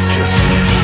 It's just